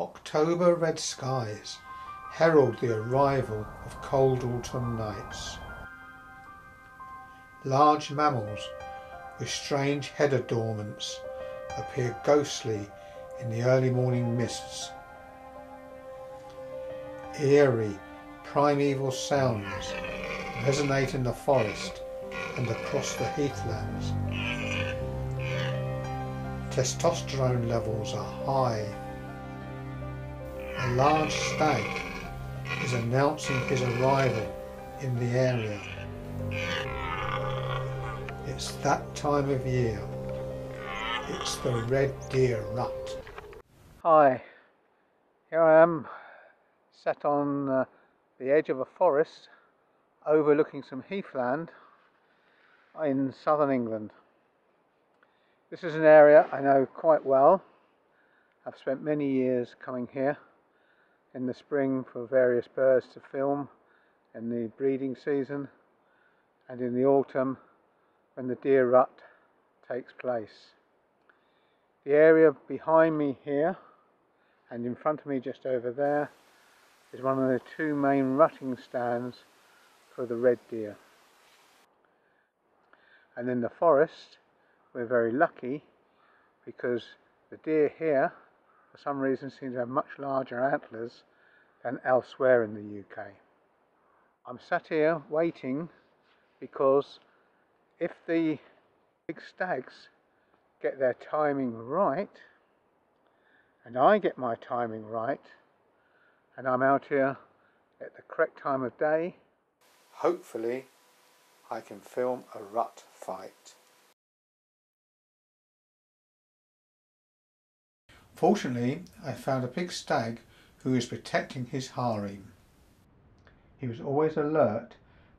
October red skies herald the arrival of cold autumn nights. Large mammals with strange head adornments appear ghostly in the early morning mists. Eerie, primeval sounds resonate in the forest and across the heathlands. Testosterone levels are high. A large stag is announcing his arrival in the area. It's that time of year. It's the red deer rut. Hi, here I am sat on uh, the edge of a forest overlooking some heathland in southern England. This is an area I know quite well. I've spent many years coming here in the spring for various birds to film in the breeding season and in the autumn when the deer rut takes place. The area behind me here and in front of me just over there is one of the two main rutting stands for the red deer. And in the forest we're very lucky because the deer here for some reason seem to have much larger antlers than elsewhere in the UK. I'm sat here waiting because if the big stags get their timing right and I get my timing right and I'm out here at the correct time of day, hopefully I can film a rut fight. Fortunately, I found a big stag who was protecting his harem. He was always alert,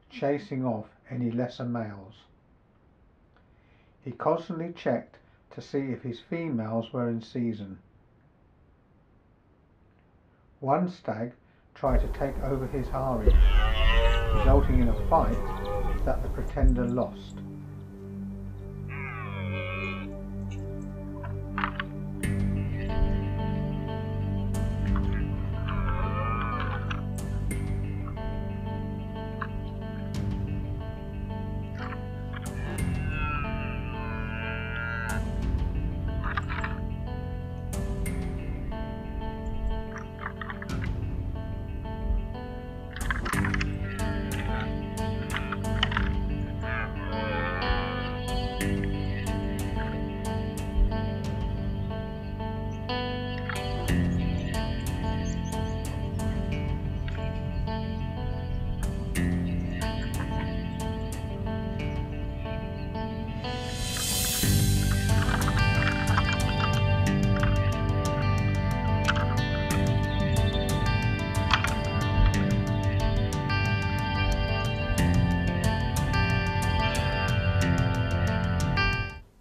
chasing off any lesser males. He constantly checked to see if his females were in season. One stag tried to take over his harem, resulting in a fight that the pretender lost.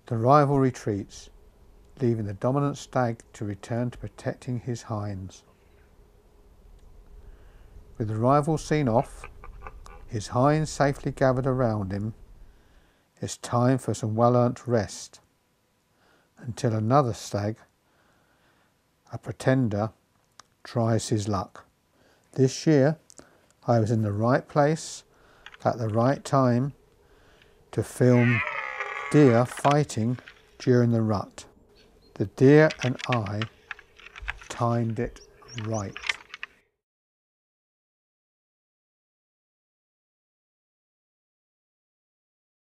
The rival retreats, leaving the dominant stag to return to protecting his hinds. With the rival seen off, his hinds safely gathered around him, it's time for some well-earned rest until another stag, a pretender, tries his luck. This year, I was in the right place at the right time to film deer fighting during the rut. The deer and I timed it right.